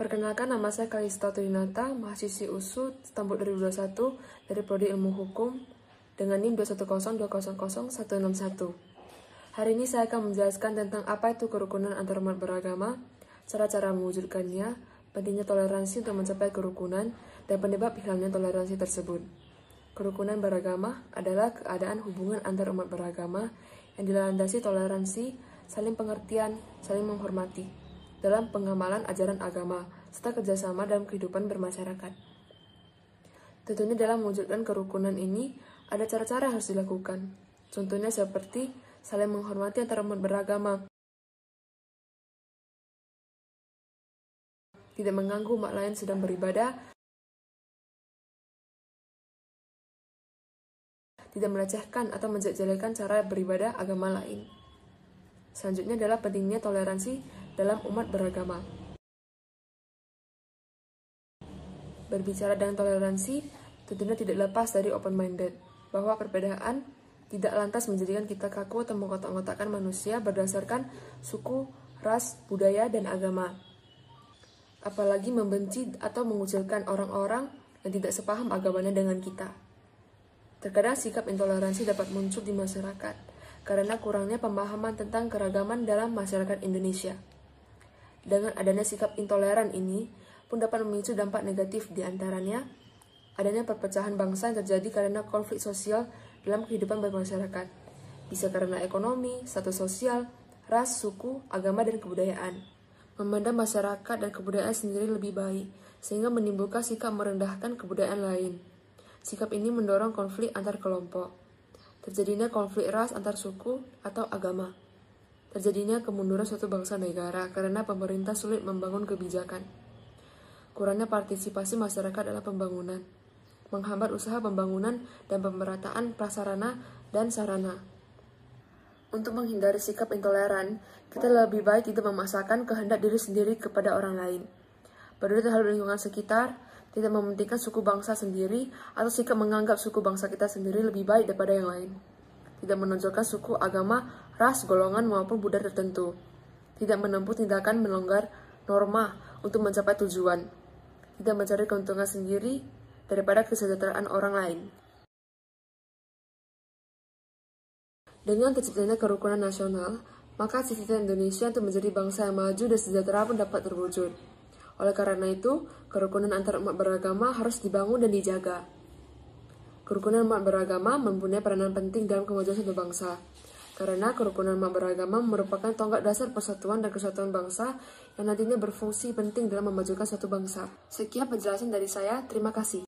Perkenalkan nama saya Kalista Turinata, mahasiswi USU Stambul 2021 dari Prodi Ilmu Hukum dengan NIM 210200161. Hari ini saya akan menjelaskan tentang apa itu kerukunan antarumat beragama, cara-cara mewujudkannya, pentingnya toleransi untuk mencapai kerukunan, dan penyebab hilangnya toleransi tersebut. Kerukunan beragama adalah keadaan hubungan antar umat beragama yang dilandasi toleransi, saling pengertian, saling menghormati dalam pengamalan ajaran agama, serta kerjasama dalam kehidupan bermasyarakat. Tentunya dalam mewujudkan kerukunan ini, ada cara-cara yang harus dilakukan. Contohnya seperti saling menghormati antara umat beragama, tidak mengganggu umat lain sedang beribadah, tidak melecehkan atau menjelek-jelekan cara beribadah agama lain. Selanjutnya adalah pentingnya toleransi dalam umat beragama. Berbicara dengan toleransi, tentunya tidak lepas dari open-minded, bahwa perbedaan tidak lantas menjadikan kita kaku atau mengkotak-kotakkan manusia berdasarkan suku, ras, budaya, dan agama. Apalagi membenci atau mengucilkan orang-orang yang tidak sepaham agamanya dengan kita. Terkadang sikap intoleransi dapat muncul di masyarakat karena kurangnya pemahaman tentang keragaman dalam masyarakat Indonesia. Dengan adanya sikap intoleran ini pun dapat memicu dampak negatif di antaranya adanya perpecahan bangsa yang terjadi karena konflik sosial dalam kehidupan bermasyarakat. Bisa karena ekonomi, status sosial, ras, suku, agama, dan kebudayaan. Memandang masyarakat dan kebudayaan sendiri lebih baik, sehingga menimbulkan sikap merendahkan kebudayaan lain. Sikap ini mendorong konflik antar kelompok. Terjadinya konflik ras antar suku atau agama. Terjadinya kemunduran suatu bangsa negara karena pemerintah sulit membangun kebijakan. Kurangnya partisipasi masyarakat dalam pembangunan, menghambat usaha pembangunan dan pemerataan prasarana dan sarana. Untuk menghindari sikap intoleran, kita lebih baik tidak memaksakan kehendak diri sendiri kepada orang lain. Peduli terhadap lingkungan sekitar, tidak mementingkan suku bangsa sendiri, atau sikap menganggap suku bangsa kita sendiri lebih baik daripada yang lain tidak menonjolkan suku, agama, ras, golongan maupun budaya tertentu, tidak menempuh tindakan melonggar norma untuk mencapai tujuan, tidak mencari keuntungan sendiri daripada kesejahteraan orang lain. Dengan terciptanya kerukunan nasional, maka cita-cita Indonesia untuk menjadi bangsa yang maju dan sejahtera pun dapat terwujud. Oleh karena itu, kerukunan antar umat beragama harus dibangun dan dijaga. Kerukunan umat beragama mempunyai peranan penting dalam kemajuan satu bangsa. Karena kerukunan umat beragama merupakan tonggak dasar persatuan dan kesatuan bangsa yang nantinya berfungsi penting dalam memajukan suatu bangsa. Sekian penjelasan dari saya, terima kasih.